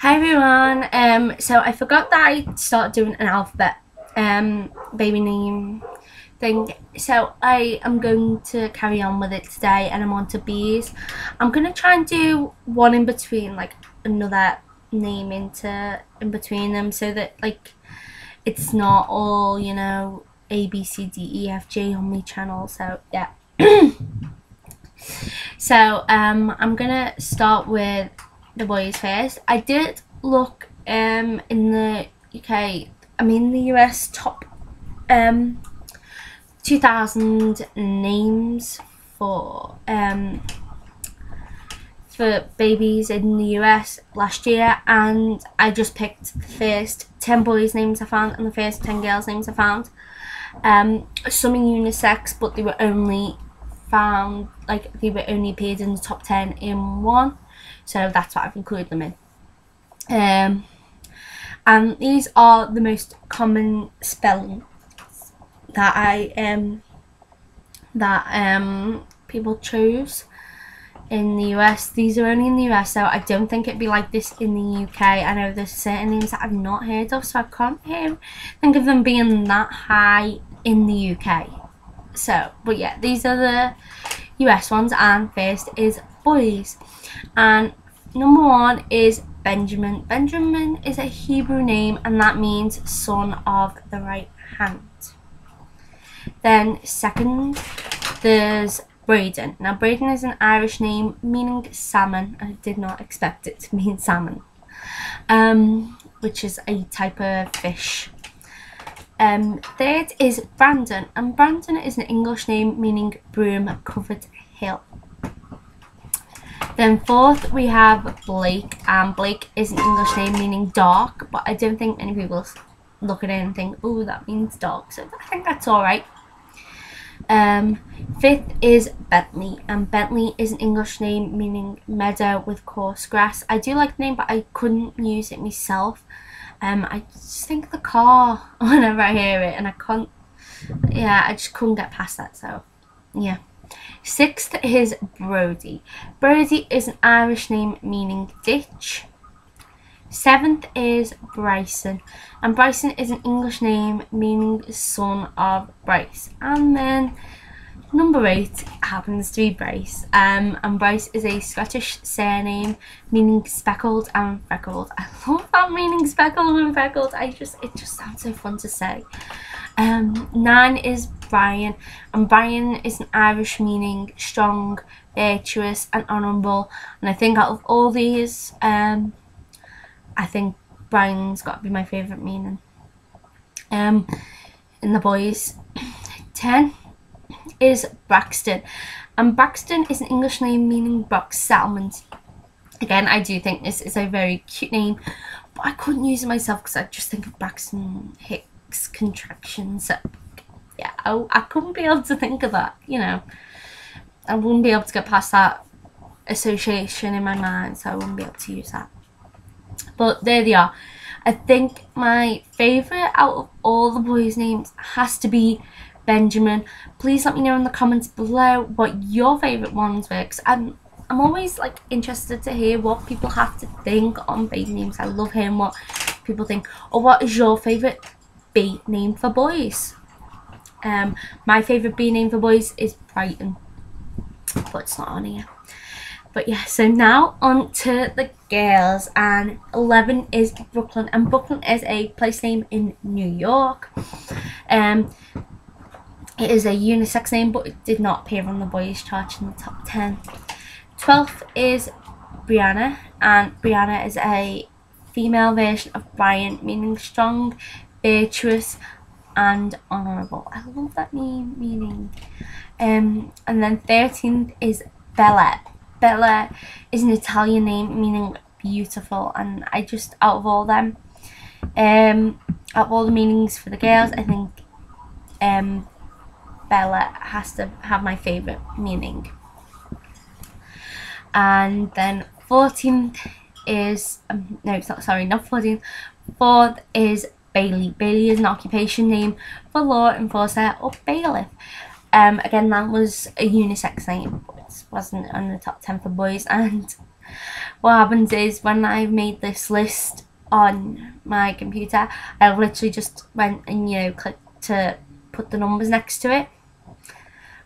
Hi everyone. Um, so I forgot that I started doing an alphabet um baby name thing. So I am going to carry on with it today, and I'm on to bees. I'm gonna try and do one in between, like another name into in between them, so that like it's not all you know A B C D E F G on my channel. So yeah. so um, I'm gonna start with the boys first. I did look um in the UK. I mean the US top um 2000 names for um for babies in the US last year and I just picked the first 10 boys names I found and the first 10 girls names I found um some in unisex but they were only found like they were only appeared in the top 10 in one so that's what I've included them in um, and these are the most common spelling that I um that um people chose in the US. These are only in the US, so I don't think it'd be like this in the UK. I know there's certain names that I've not heard of, so I can't hear, think of them being that high in the UK. So, but yeah, these are the US ones, and first is boys, and number one is Benjamin. Benjamin is a Hebrew name and that means son of the right hand. Then second, there's Brayden. Now Brayden is an Irish name meaning salmon. I did not expect it to mean salmon. Um, which is a type of fish. Um, third is Brandon, and Brandon is an English name meaning broom covered hill. Then fourth we have Blake, and Blake is an English name meaning dark, but I don't think many people look at it and think, oh, that means dark. So I think that's all right. Um, fifth is Bentley, and Bentley is an English name meaning meadow with coarse grass. I do like the name, but I couldn't use it myself. Um, I just think the car whenever I hear it, and I can't. Yeah, I just couldn't get past that. So, yeah. Sixth is Brody. Brody is an Irish name meaning ditch. Seventh is Bryson, and Bryson is an English name meaning son of Bryce. And then number eight happens to be Bryce, um, and Bryce is a Scottish surname meaning speckled and freckled. I love that meaning speckled and freckled. I just it just sounds so fun to say. Um, nine is Bryan, and Bryan is an Irish meaning strong, virtuous, and honourable. And I think out of all these, um, I think Bryan's got to be my favourite meaning. Um, in the boys, ten is Braxton, and Braxton is an English name meaning box settlement. Again, I do think this is a very cute name, but I couldn't use it myself because I just think of Braxton Hicks contractions. Yeah, I, I couldn't be able to think of that, you know. I wouldn't be able to get past that association in my mind, so I wouldn't be able to use that. But there they are. I think my favourite out of all the boys' names has to be Benjamin. Please let me know in the comments below what your favourite ones were. Cause I'm, I'm always like interested to hear what people have to think on baby names. I love hearing what people think. Or what is your favourite B name for boys. Um, my favourite B name for boys is Brighton, but it's not on here. But yeah, so now on to the girls, and 11 is Brooklyn, and Brooklyn is a place name in New York. Um, it is a unisex name, but it did not appear on the boys chart in the top 10. 12th is Brianna, and Brianna is a female version of Brian, meaning strong, virtuous and honourable. I love that name meaning. Um, and then 13th is Bella. Bella is an Italian name meaning beautiful and I just out of all them um out of all the meanings for the girls I think um Bella has to have my favourite meaning. And then 14th is um, no it's not sorry not 14th fourth is Bailey. Bailey is an occupation name for law enforcer or bailiff. Um, again, that was a unisex name, it wasn't on the top 10 for boys. And what happens is when I made this list on my computer, I literally just went and you know clicked to put the numbers next to it,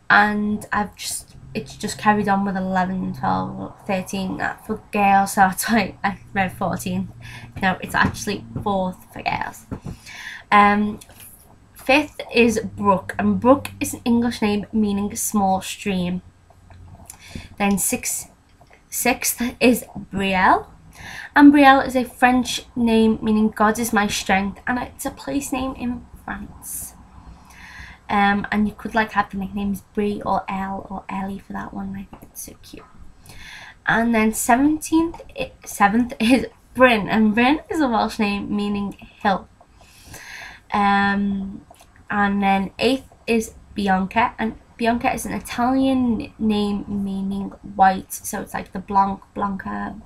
and I've just it's just carried on with 11, 12, 13 for girls. So I, I read 14. No, it's actually fourth for girls. Um, fifth is Brooke, and Brooke is an English name meaning small stream. Then six, sixth is Brielle. And Brielle is a French name meaning God is my strength, and it's a place name in France. Um, and you could like have the nicknames Brie or Elle or Ellie for that one. I think it's so cute. And then 17th, 7th is Brynn, and Brynn is a Welsh name meaning hill. Um, and then 8th is Bianca, and Bianca is an Italian name meaning white, so it's like the Blanc, Blanca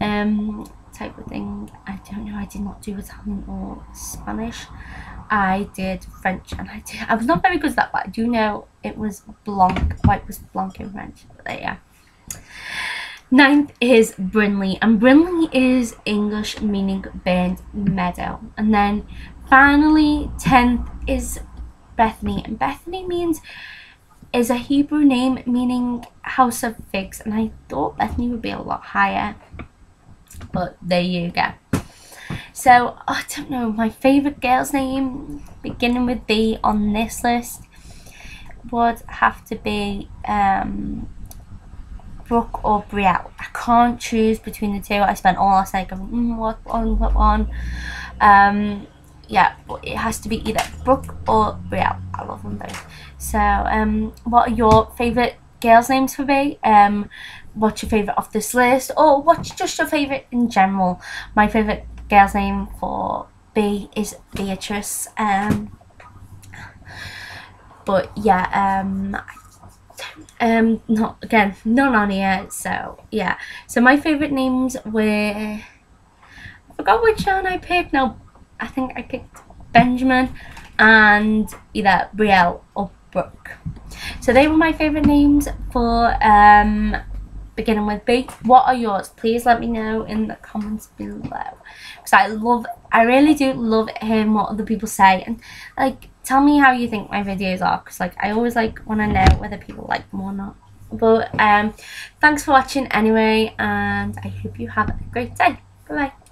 um, type of thing. I don't know, I did not do Italian or Spanish. I did French and I did I was not very good at that but I do know it was Blanc white was Blanc in French but there yeah Ninth is Brynlee and Brynlee is English meaning burned meadow. And then finally 10th is Bethany and Bethany means is a Hebrew name meaning house of figs and I thought Bethany would be a lot higher but there you go so, I don't know, my favourite girl's name, beginning with B on this list, would have to be um, Brooke or Brielle. I can't choose between the two. I spent all last night going, mm, what one, what one. Um, yeah, but it has to be either Brooke or Brielle. I love them both. So, um, what are your favourite girls' names for me? Um, what's your favourite off this list? Or what's just your favourite in general? My favourite girl's name for B is Beatrice. Um, but yeah, um, um, not again, none on here. So yeah, so my favourite names were. I forgot which one I picked. No, I think I picked Benjamin and either Brielle or Brooke. So they were my favourite names for um, beginning with B. What are yours? Please let me know in the comments below. Because I love, I really do love hearing what other people say. And like, tell me how you think my videos are. Because like, I always like want to know whether people like them or not. But um, thanks for watching anyway. And I hope you have a great day. Bye-bye.